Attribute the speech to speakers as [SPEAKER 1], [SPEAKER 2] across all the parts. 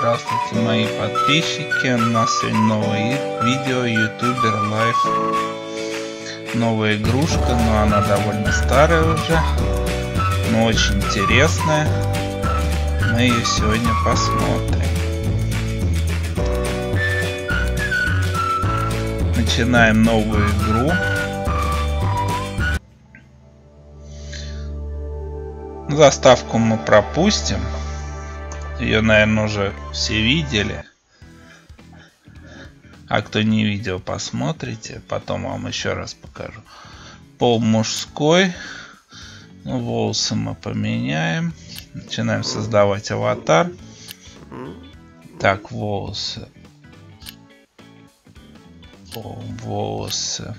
[SPEAKER 1] Здравствуйте мои подписчики, у нас сегодня новое видео ютубер лайф новая игрушка, но она довольно старая уже, но очень интересная. Мы ее сегодня посмотрим. Начинаем новую игру. Заставку мы пропустим. Ее, наверное, уже все видели. А кто не видел, посмотрите. Потом вам еще раз покажу. Пол мужской. Ну, волосы мы поменяем. Начинаем создавать аватар. Так, волосы. Пол, волосы.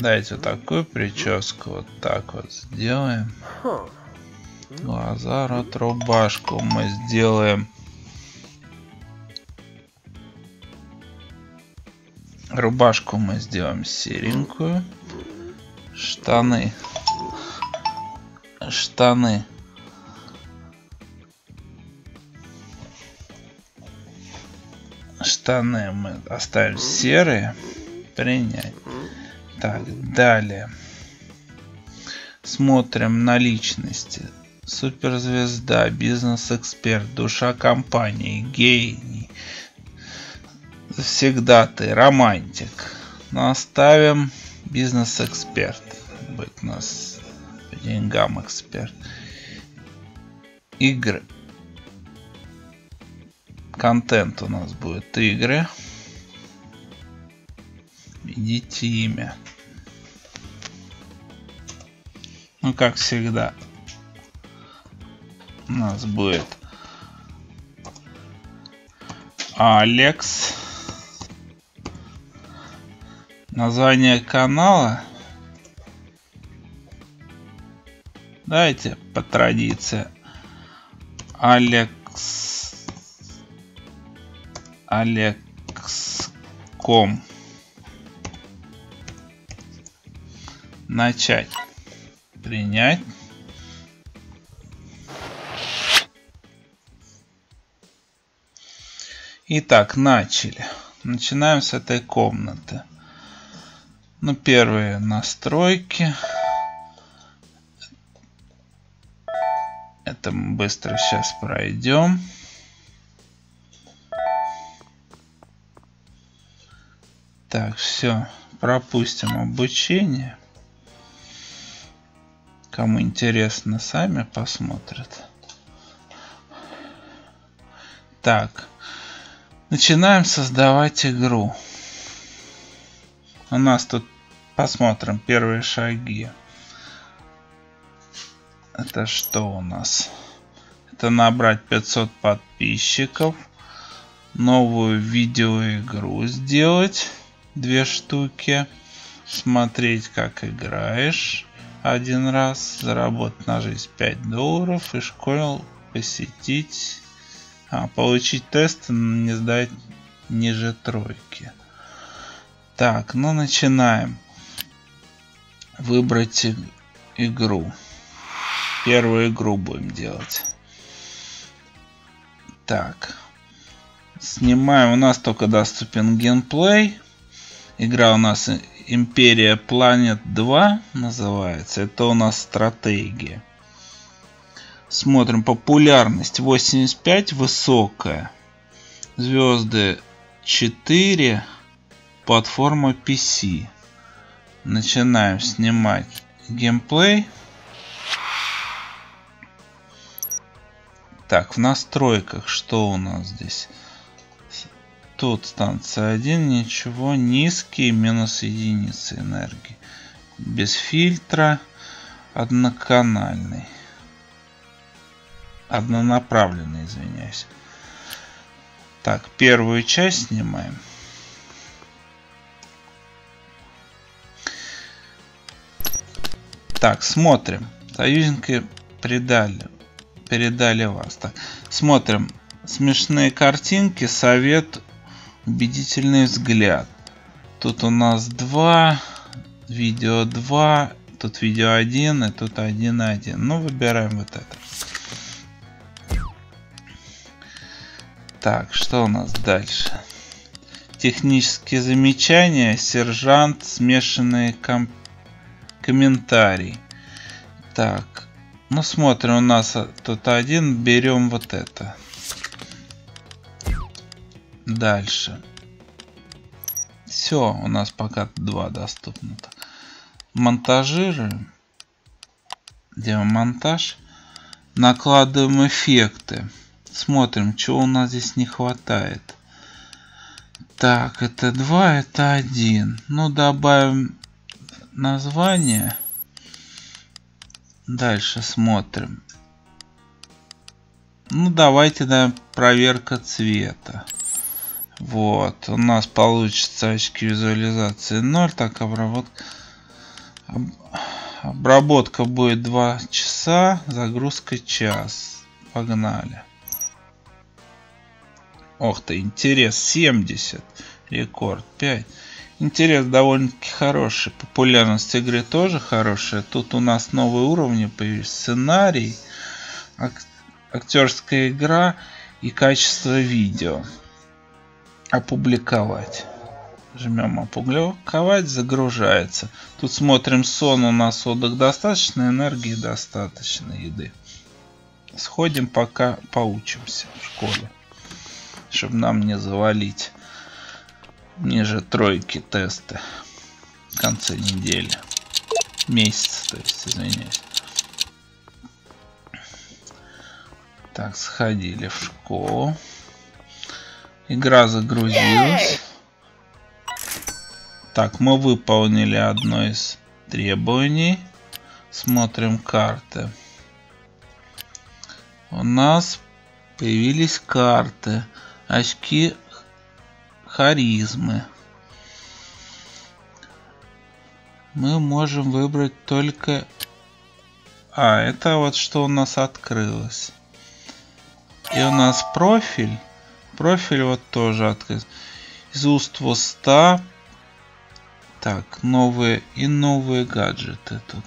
[SPEAKER 1] Дайте вот такую прическу. Вот так вот сделаем. Рот, рубашку мы сделаем. Рубашку мы сделаем серенькую. Штаны. Штаны. Штаны мы оставим серые. Принять. Так, далее. Смотрим на личности. Суперзвезда, бизнес-эксперт, душа компании, гений. Всегда ты романтик. Но оставим бизнес-эксперт. У нас по деньгам эксперт. Игры. Контент у нас будет игры. Введите имя. Ну, как всегда, у нас будет Алекс. Название канала. Давайте по традиции. Алекс. Алекс.ком. Начать. Принять. Итак, начали. Начинаем с этой комнаты. Ну, первые настройки. Это мы быстро сейчас пройдем. Так, все. Пропустим обучение. Кому интересно, сами посмотрят. Так. Начинаем создавать игру. У нас тут посмотрим первые шаги. Это что у нас? Это набрать 500 подписчиков. Новую видеоигру сделать. Две штуки. Смотреть, как играешь. Один раз. Заработать на жизнь 5 долларов. И школу посетить а, получить тест, не сдать ниже тройки. Так, ну начинаем. Выбрать игру. Первую игру будем делать. Так. Снимаем. У нас только доступен геймплей. Игра у нас Империя Планет 2 называется. Это у нас стратегия. Смотрим популярность 85 высокая. Звезды 4. Платформа PC. Начинаем снимать геймплей. Так, в настройках что у нас здесь? Тут станция 1, ничего, низкий, минус единицы энергии. Без фильтра, одноканальный однонаправленный, извиняюсь. Так, первую часть снимаем. Так, смотрим. Союзники предали. Передали вас. Так, смотрим. Смешные картинки. Совет. Убедительный взгляд. Тут у нас два. Видео 2. Тут видео 1. И тут 1 1. Ну, выбираем вот это. Так, что у нас дальше? Технические замечания, сержант, смешанные ком комментарии. Так, ну смотрим, у нас тут один, берем вот это. Дальше. Все, у нас пока два доступно. Монтажируем. Делаем монтаж. Накладываем эффекты. Смотрим, что у нас здесь не хватает. Так, это 2, это 1. Ну, добавим название. Дальше смотрим. Ну, давайте, да, проверка цвета. Вот, у нас получится очки визуализации 0, так обработка. Обработка будет 2 часа, загрузка час. Погнали. Ох ты, интерес 70, рекорд 5. Интерес довольно-таки хороший, популярность игры тоже хорошая. Тут у нас новые уровни появились, сценарий, ак актерская игра и качество видео опубликовать. Жмем опубликовать, загружается. Тут смотрим сон, у нас отдых достаточно, энергии достаточно, еды. Сходим пока поучимся в школе, чтобы нам не завалить ниже тройки тесты в конце недели. Месяца, то есть, извиняюсь. Так, сходили в школу. Игра загрузилась. Так, мы выполнили одно из требований. Смотрим карты. У нас появились карты. Очки харизмы. Мы можем выбрать только... А, это вот что у нас открылось. И у нас профиль. Профиль вот тоже открыт. Из уст в уста. Так, новые и новые гаджеты тут.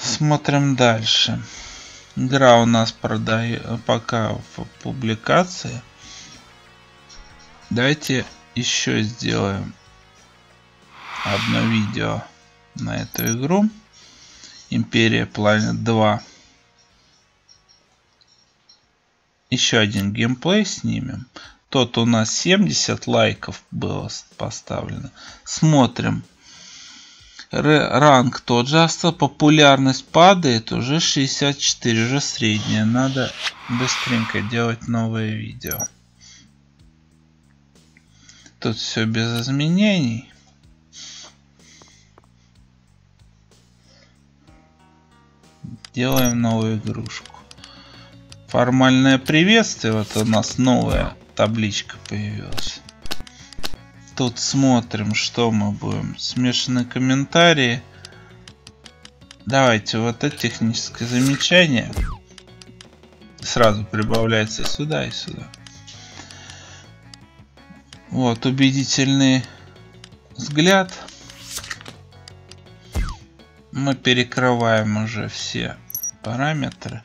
[SPEAKER 1] Смотрим дальше. Игра у нас продает пока в публикации. Давайте еще сделаем одно видео на эту игру. Империя Планет 2. еще один геймплей снимем. Тот у нас 70 лайков было поставлено. Смотрим. Ранг тот же остался. Популярность падает. Уже 64. Уже средняя. Надо быстренько делать новое видео. Тут все без изменений. Делаем новую игрушку. Формальное приветствие. Вот у нас новая табличка появилась. Тут смотрим, что мы будем. Смешанные комментарии. Давайте вот это техническое замечание. Сразу прибавляется сюда и сюда. Вот убедительный взгляд. Мы перекрываем уже все параметры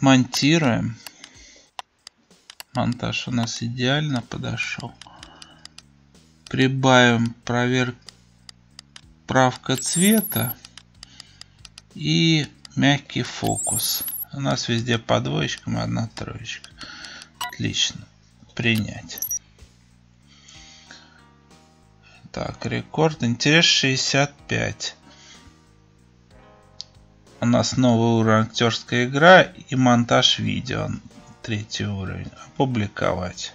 [SPEAKER 1] монтируем. Монтаж у нас идеально подошел. Прибавим проверка правка цвета и мягкий фокус. У нас везде по двоечкам одна троечка. Отлично. Принять. Так, рекорд. Интерес 65 у нас новый уровень актерская игра и монтаж видео. Третий уровень. Опубликовать.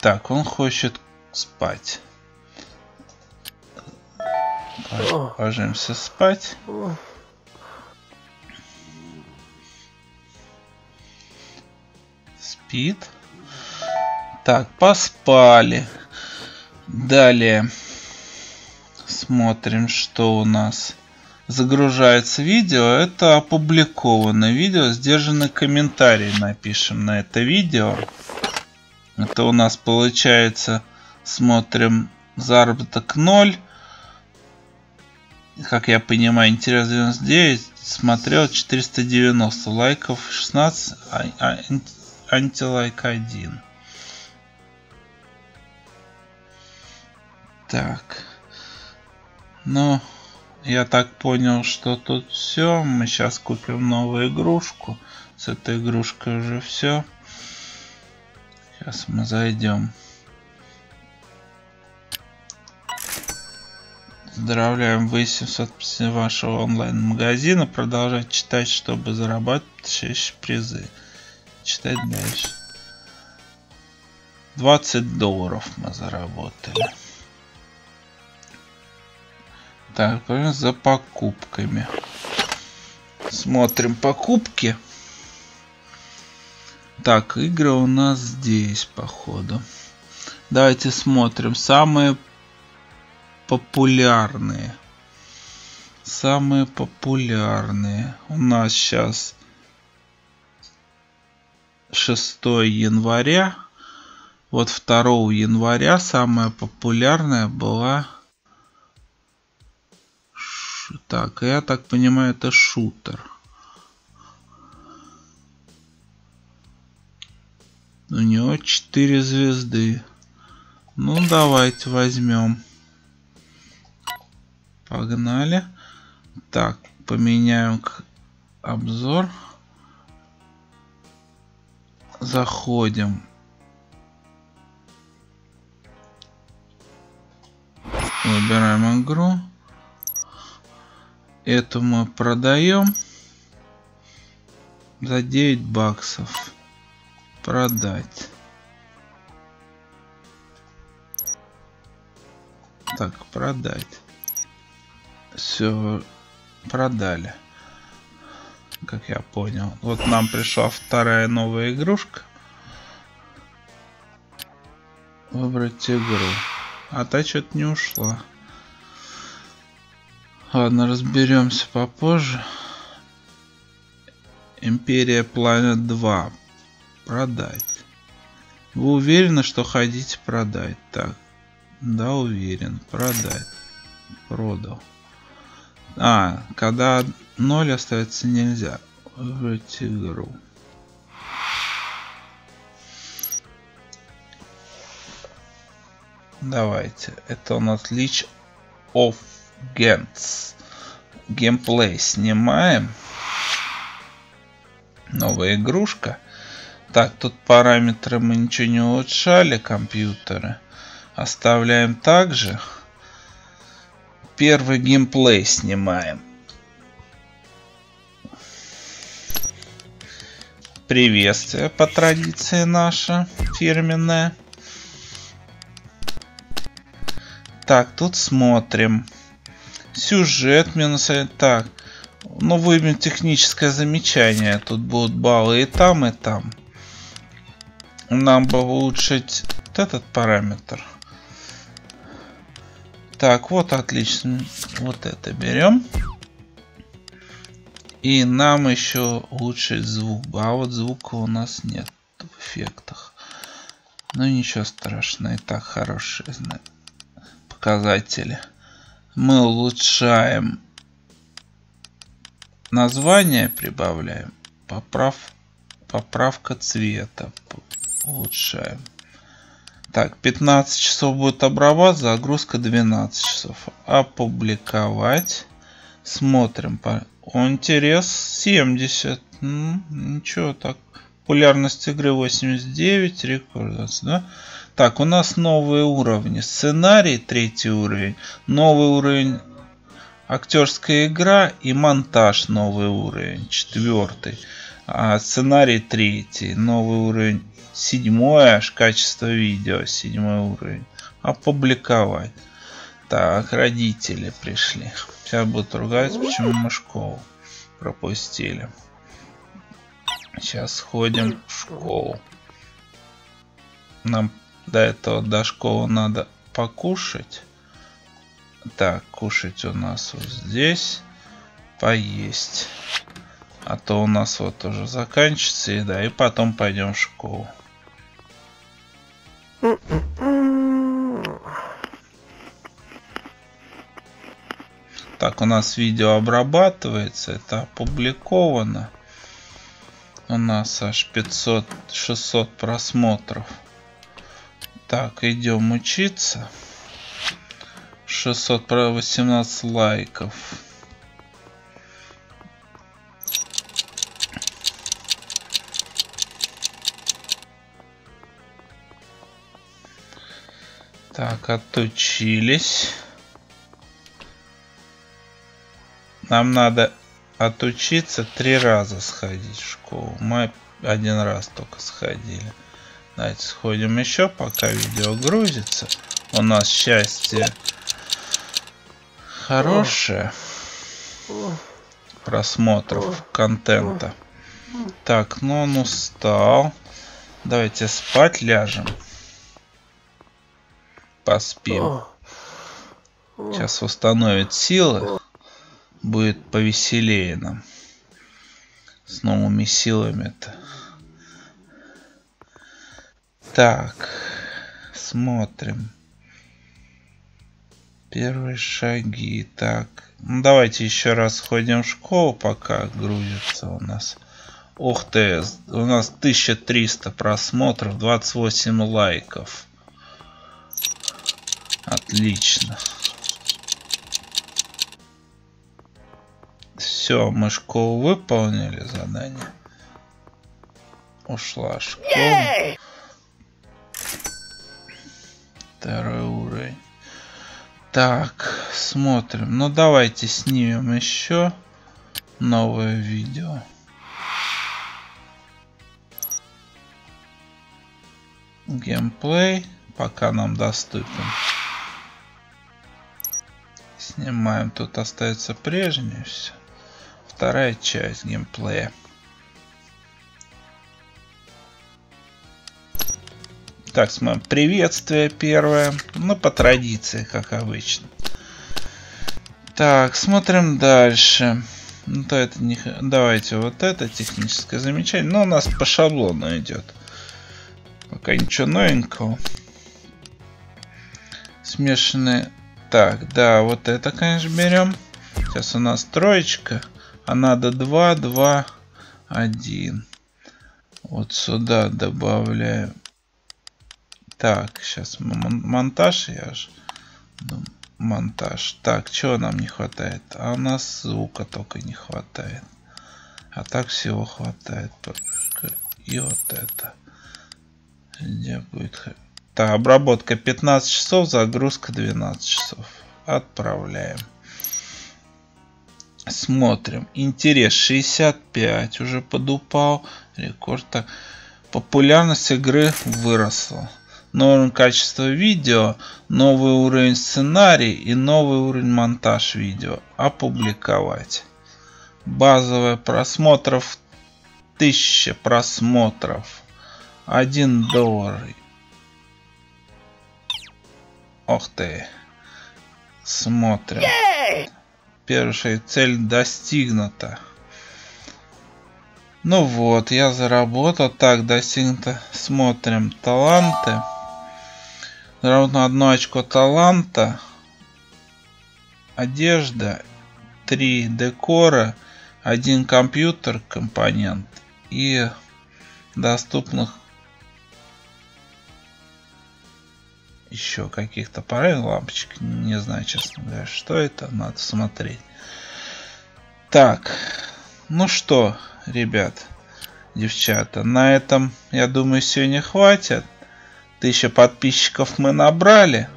[SPEAKER 1] Так, он хочет спать. Ложимся спать. Спит. Так, поспали. Далее смотрим, что у нас. Загружается видео. Это опубликованное видео. Сдержанный комментарий напишем на это видео. Это у нас получается, смотрим, заработок 0. как я понимаю, интерес 99, смотрел 490 лайков, 16, а, а, антилайк 1. Так. Ну, я так понял, что тут все. Мы сейчас купим новую игрушку. С этой игрушкой уже все. Сейчас мы зайдем. Поздравляем, вы 700 вашего онлайн-магазина. Продолжать читать, чтобы зарабатывать 6 призы. Читать дальше. 20 долларов мы заработали. Так, за покупками. Смотрим покупки. Так, игры у нас здесь, походу. Давайте смотрим. Самые популярные. Самые популярные. У нас сейчас 6 января. Вот 2 января самая популярная была... Так, я так понимаю, это шутер. У него 4 звезды. Ну, давайте возьмем. Погнали. Так, поменяем обзор. Заходим. Выбираем игру. Эту мы продаем за 9 баксов. Продать. Так, продать. Все, продали. Как я понял. Вот нам пришла вторая новая игрушка. Выбрать игру. А та что-то не ушла. Ладно, разберемся попозже. Империя Планет 2. Продать. Вы уверены, что хотите продать? Так. Да, уверен. Продать. Продал. А, когда 0 остается нельзя. Выбрать игру. Давайте. Это у нас Leech of Gens. Геймплей снимаем. Новая игрушка. Так, тут параметры мы ничего не улучшали, компьютеры. Оставляем также. Первый геймплей снимаем. Приветствие по традиции наша фирменная. Так, тут смотрим. Сюжет минус Так. Ну, выберем техническое замечание. Тут будут баллы и там, и там. Нам бы улучшить вот этот параметр. Так, вот отлично. Вот это берем. И нам еще улучшить звук. А вот звука у нас нет в эффектах. Но ничего страшного. И так хорошие показатели мы улучшаем название, прибавляем, поправ, поправка цвета улучшаем. Так, 15 часов будет обрабатывать, загрузка 12 часов. Опубликовать. Смотрим. Интерес 70. Ну, ничего так. Популярность игры 89, рекорд, да? Так, у нас новые уровни. Сценарий, третий уровень. Новый уровень актерская игра и монтаж новый уровень, четвертый. А сценарий третий, новый уровень, седьмой аж качество видео, седьмой уровень. Опубликовать. Так, родители пришли. Сейчас будут ругаться, почему мы школу пропустили. Сейчас сходим в школу. Нам до этого до школы надо покушать. Так, кушать у нас вот здесь. Поесть. А то у нас вот уже заканчивается еда. И потом пойдем в школу. Так, у нас видео обрабатывается. Это опубликовано. У нас аж 500-600 просмотров. Так, идем учиться. 618 лайков. Так, отучились. Нам надо отучиться три раза сходить в школу. Мы один раз только сходили. Давайте сходим еще, пока видео грузится. У нас счастье хорошее. Просмотров контента. Так, ну он устал. Давайте спать ляжем. Поспим. Сейчас восстановит силы будет повеселее нам. С новыми силами-то. Так, смотрим. Первые шаги. Так, ну давайте еще раз сходим в школу, пока грузится у нас. Ух ты, у нас 1300 просмотров, 28 лайков. Отлично. Все, мы школу выполнили задание. Ушла школа. Второй уровень. Так, смотрим. Ну давайте снимем еще новое видео. Геймплей пока нам доступен. Снимаем. Тут остается прежнее все вторая часть геймплея. Так, смотрим. Приветствие первое. Ну, по традиции, как обычно. Так, смотрим дальше. Ну, то это не... Давайте вот это техническое замечание. Но у нас по шаблону идет. Пока ничего новенького. Смешанные. Так, да, вот это, конечно, берем. Сейчас у нас троечка. А надо 2, 2, 1. Вот сюда добавляем. Так, сейчас монтаж я ж. Монтаж. Так, чего нам не хватает? А у нас звука только не хватает. А так всего хватает. И вот это. Где будет... Так, обработка 15 часов, загрузка 12 часов. Отправляем. Смотрим. Интерес 65 уже подупал. Рекорд. Так. Популярность игры выросла. Новое качество видео, новый уровень сценарий и новый уровень монтаж видео. Опубликовать. Базовая просмотров 1000 просмотров. 1 доллар. Ох ты. Смотрим. Первая цель достигнута. Ну вот, я заработал. Так, достигнуто. Смотрим. Таланты. Ровно одно очко таланта. Одежда. Три декора. Один компьютер компонент. И доступных еще каких-то параллельных лампочек. Не знаю, честно говоря, что это. Надо смотреть. Так, ну что, ребят, девчата, на этом, я думаю, сегодня хватит. Тысяча подписчиков мы набрали.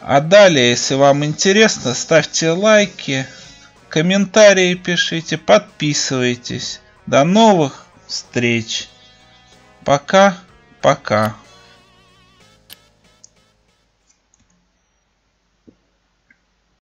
[SPEAKER 1] А далее, если вам интересно, ставьте лайки, комментарии пишите, подписывайтесь. До новых встреч. Пока, пока.